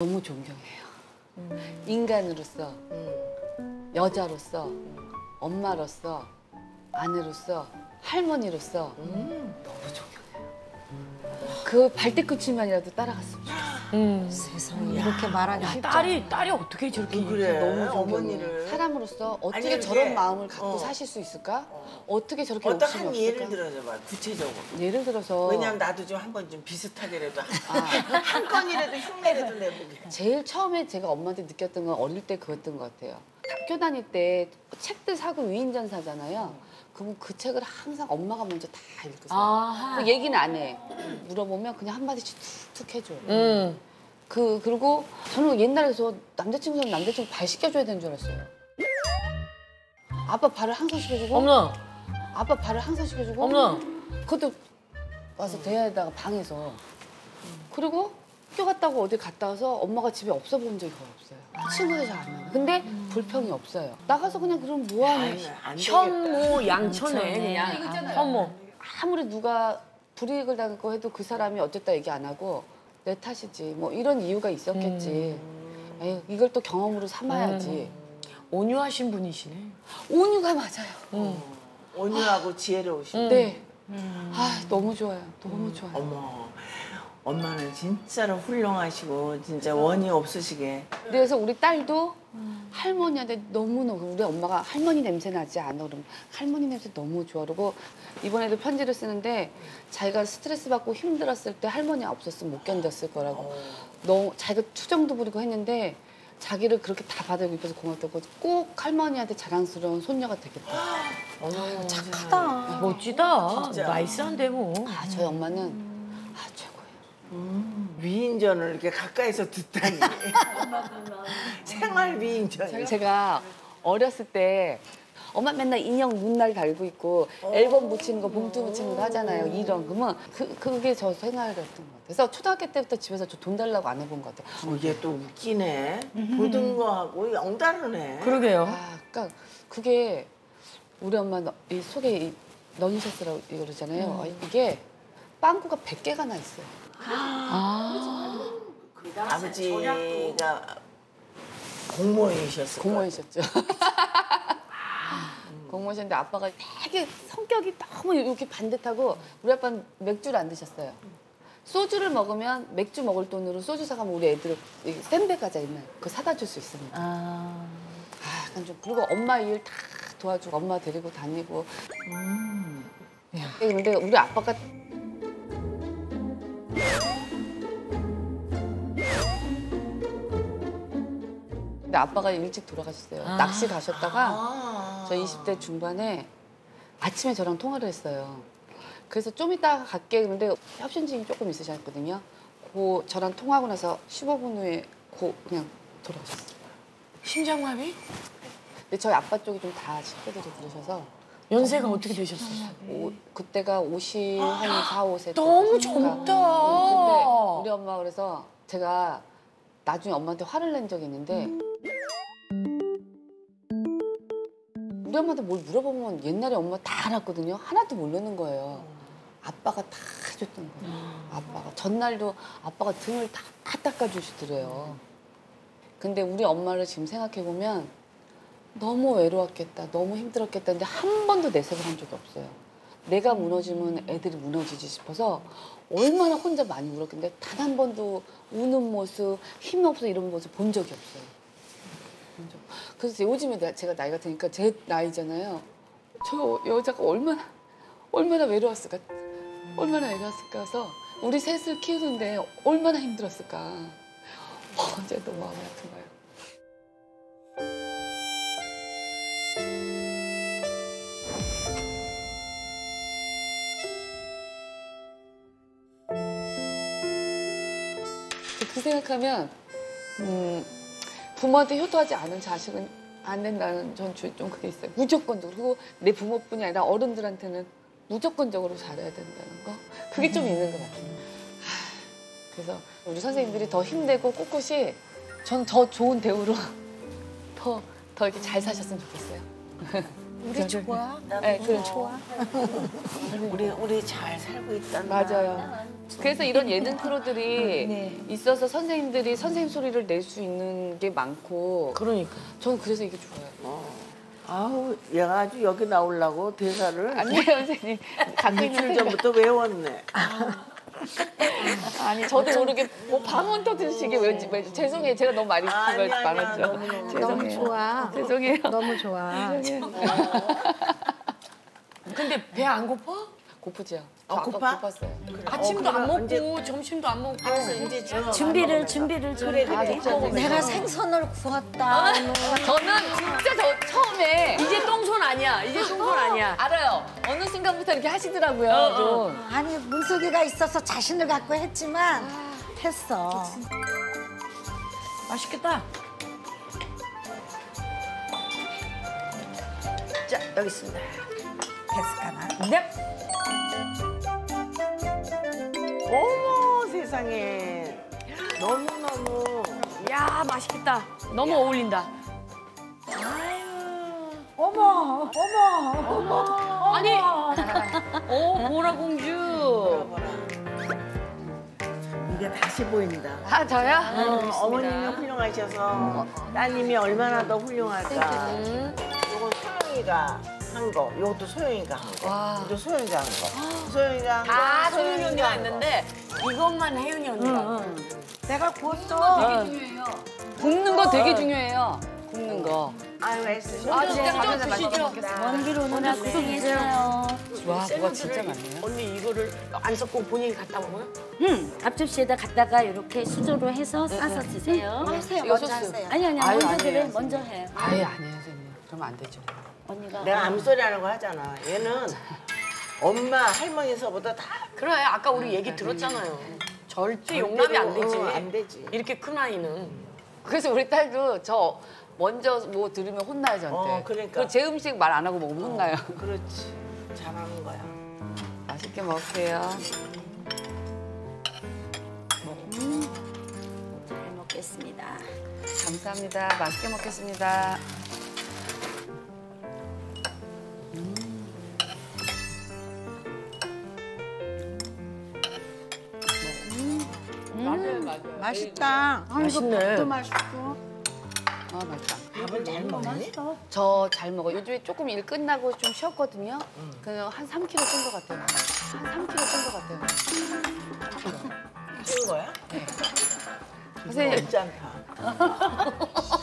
너무 존경해요. 인간으로서, 여자로서, 엄마로서, 아내로서, 할머니로서 너무 존경해요. 그 발뒤꿈치만이라도 따라갔으면 좋겠어요. 세상에 이렇게 말하니 딸이 딸이 어떻게 저렇게 그래 너무. 어머니를 사람으로서 어떻게 아니, 저런 마음을 갖고 어. 사실 수 있을까? 어 떻게 저렇게 어떤 한 없을까? 예를 들어줘 봐 구체적으로 예를 들어서 왜냐면 나도 좀 한번 좀 비슷하게라도 한, 아, 한 건이라도 흉내라도 내보게 제일 처음에 제가 엄마한테 느꼈던 건 어릴 때 그거였던 것 같아요. 학교 다닐 때 책들 사고 위인전 사잖아요. 그러면 그 책을 항상 엄마가 먼저 다 읽으세요. 아하. 그 얘기는 안 해. 물어보면 그냥 한마디씩 툭툭 해줘요. 음. 그, 그리고 저는 옛날에 저 남자친구는 남자친구 발 씻겨줘야 되는 줄 알았어요. 아빠 발을 항상 씻겨주고, 어머나 아빠 발을 항상 씻겨주고, 어머나 그것도 와서 대야에다가 방에서. 그리고 학교 갔다고 어디 갔다 와서 엄마가 집에 없어 본 적이 거의 없어요. 친구들 잘안 만나. 근데 불평이 없어요. 나가서 그냥 그럼 뭐하니? 현모 양천에 그냥. 현모 아무리 누가 불이익을 당했고 해도 그 사람이 어쨌다 얘기 안 하고 내 탓이지. 뭐 이런 이유가 있었겠지. 에휴, 이걸 또 경험으로 삼아야지. 온유하신 분이시네. 온유가 맞아요. 음. 온유하고 지혜로우신 네. 아 너무 좋아요. 너무 좋아요. 어머 엄마는 진짜로 훌륭하시고 진짜 원이 없으시게 그래서 우리 딸도 할머니한테 너무너무 우리 엄마가 할머니 냄새 나지 않아 그러면 할머니 냄새 너무 좋아 그러고 이번에도 편지를 쓰는데 자기가 스트레스 받고 힘들었을 때 할머니 없었으면 못 견뎠을 거라고 너무 자기가 투정도 부리고 했는데 자기를 그렇게 다 받아주고 입혀서 고맙다고 꼭 할머니한테 자랑스러운 손녀가 되겠다. 어머 착하다. 멋지다. 진짜. 나이스한데 뭐. 아 저희 엄마는 아. 위 인전을 이렇게 가까이서 듣다니. 생활 위인전 제가 어렸을 때 엄마 맨날 인형 눈날 달고 있고 앨범 붙이는 거 봉투 붙이는 거 하잖아요 이런 그러면 그, 그게 저 생활이었던 것 같아요. 그래서 초등학교 때부터 집에서 저 돈 달라고 안 해본 것 같아요. 어, 이게 또 웃기네. 보던 거하고 엉다르네. 그러게요. 아 그러니까 그게 우리 엄마 너- 이 속에 이 너니셔스라고 그러잖아요. 아, 이게 빵꾸가 100개가 나 있어요. 아 버지가 공무원이셨을 공무원이셨죠. 공무원이셨는데 아빠가 되게 성격이 너무 이렇게 반듯하고 우리 아빠는 맥주를 안 드셨어요. 소주를 먹으면 맥주 먹을 돈으로 소주 사가면 우리 애들 센배 과자 있나요? 그거 사다 줄 수 있습니다. 아. 아, 약간 좀 그리고 엄마 일 다 도와주고 엄마 데리고 다니고. 예, 근데 우리 아빠가 근데 아빠가 일찍 돌아가셨어요. 아. 낚시 가셨다가 아. 저 20대 중반에 아침에 저랑 통화를 했어요. 그래서 좀 이따 갈게 그런데 협심증이 조금 있으셨거든요. 그 저랑 통화하고 나서 15분 후에 고 그냥 돌아가셨어요. 심장마비? 근데 저희 아빠 쪽이 좀 다 식구들이 그러셔서 연세가 어떻게 되셨어요? 오, 그때가 50, 한 4, 5세. 너무 젊다. 근데 우리 엄마 그래서 제가 나중에 엄마한테 화를 낸 적이 있는데 엄마한테 뭘 물어보면 옛날에 엄마 다 알았거든요. 하나도 모르는 거예요. 아빠가 다 해줬던 거예요. 아빠가 전날도 아빠가 등을 다 닦아주시더래요. 근데 우리 엄마를 지금 생각해 보면 너무 외로웠겠다, 너무 힘들었겠다. 근데 한 번도 내색을 한 적이 없어요. 내가 무너지면 애들이 무너지지 싶어서 얼마나 혼자 많이 울었는데 단 한 번도 우는 모습, 힘없어 이런 모습 본 적이 없어요. 본 적. 그래서 요즘에 나- 제가 나이가 드니까 제 나이잖아요. 저 여자가 얼마나 얼마나 외로웠을까, 얼마나 외로웠을까 해서 우리 셋을 키우는데 얼마나 힘들었을까. 어, 이제 너무 마음이 아픈 거예요. 그 생각하면 음, 부모한테 효도하지 않은 자식은 안 된다는 전 좀 그게 있어요. 무조건적으로. 그리고 내 부모뿐이 아니라 어른들한테는 무조건적으로 잘해야 된다는 거. 그게 좀 있는 것 같아요. 하, 그래서 우리 선생님들이 더 힘내고 꿋꿋이 전 더 좋은 대우로 더, 더 이렇게 잘 사셨으면 좋겠어요. 우리 좋아. 네, 그래 좋아. 우리 우리 잘 살고 있다. 맞아요. 그래서 이런 예능 프로들이 네. 있어서 선생님들이 선생님 소리를 낼 수 있는 게 많고 그러니까. 저는 그래서 이게 좋아요. 아우 얘가 아주 여기 나오려고 대사를 아니에요, 선생님. 갖고 있는 일주일 생각. 전부터 외웠네. 아 니, 저도 모르게 뭐 방언 터트시게 왠지 왠지 죄송해요. 제가 너무 많이 아니야, 아니야, 많았죠. 너무 너무. 죄송해요. 너무 좋아. 죄송해요. 너무 좋아. 근데 배 안 고파? 고프죠? 어, 저 고파? 아까 고팠어요. 아침도 어, 안 먹고 언제- 점심도 안 먹고. 이제 저 준비를 준비를 좀. 그래 그래. 진짜 내가 생선을 구웠다. 저는 진짜 저 처음에 이제 똥손 아니야. 이제 똥손 아니야. 알아요. 어느 순간부터 이렇게 하시더라고요. 어, 어. 좀. 아니 문석이가 있어서 자신을 갖고 했지만 했어. 맛있겠다. 자 여기 있습니다. 됐을까나? 네. 어머 세상에 너무 너무. 야 맛있겠다. 너무 어울린다. 어머, 어머, 어머. 아니. 오 보라 공주. 이게 다시 보인다. 아, 저요? 어, 어머님이 훌륭하셔서 따님이 얼마나 더 훌륭할까. 음. 요건 소영이가 한 거, 요것도 소영이가 한 거. 와. 이거 소영이가 한 거. 소영이가 한 거. 아 소윤이 언니가. 했는데 이것만 혜윤이 언니가. 내가 구웠어. 굽는 거 되게 중요해요. 굽는 거. 아유 애쓰셔. 아, 진짜 가면서 먼길 오느라 고생했어요. 와, 그거 진짜 많네요. 언니 이거를 안 섞고 본인이 갖다 먹어요? 응, 앞접시에다 갖다가 이렇게 수저로 해서 싸서 드세요. 하세요, 먼저. 하세요. 아니 아니 아유, 먼저 그래. 먼저 해. 아예 아니에요, 선생님. 그러면 안 되죠. 언니가 내가 암소리 하는 거 하잖아. 얘는 엄마 할머니서보다 다 그래 아까 우리 얘기 들었잖아요. 절대 용납이 안 되지. 어, 안 되지. 이렇게 큰 아이는. 그래서 우리 딸도 저 먼저 뭐 들으면 혼나요, 저한테. 어, 그러니까. 제 음식 말 안 하고 먹으면 혼나요. 그렇지. 잘하는 거야. 맛있게 먹게요. 잘 먹겠습니다. 감사합니다. 맛있게 먹겠습니다. 맛있다. 맛있네. 또 맛있고. 아, 맛있다. 밥을 잘 먹니? 저 잘 먹어요. 요즘에 조금 일 끝나고 좀 쉬었거든요. 그냥 한 3kg 찐 것 같아요. 한 3kg 찐 것 같아요. 찐 거야? 선생님, 괜찮다.